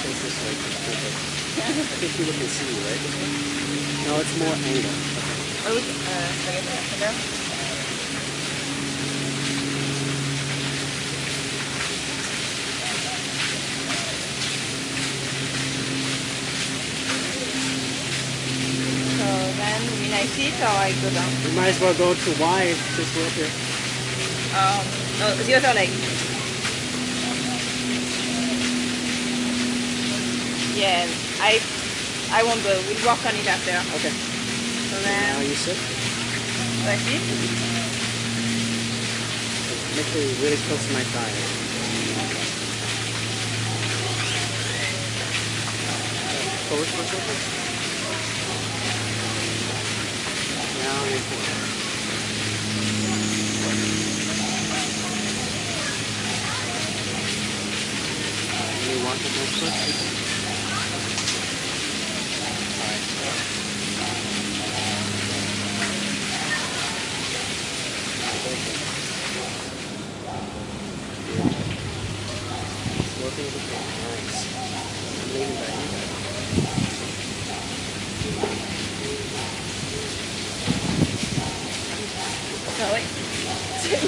says this way for stupid. I think people can see you, right? No, it's more angle. Are uh, are we I sit or I go down? You might as well go to Y, just work here. Um, oh, zero like Yeah, I I won't go. We'll work on it after. Okay. So Now you sit. I sit. Make sure you're really close to my thigh. Forward, forward, forward. Now you're forward. Alright, you walk up real quick.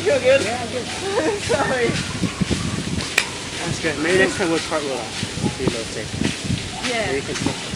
You're good. Yeah, good. Sorry. That's good. Maybe next time we'll cartwheel out. Be a little safer. Yeah. Maybe you can